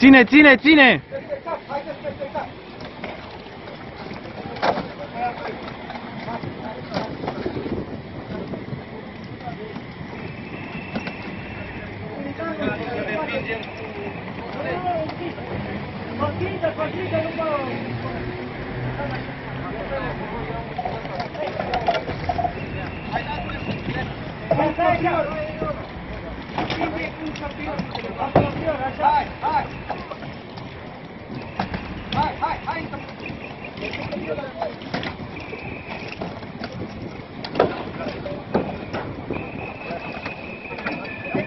Ține, ține, ține! Partida, partida, nu mă... Hai, hai, hai! Așa!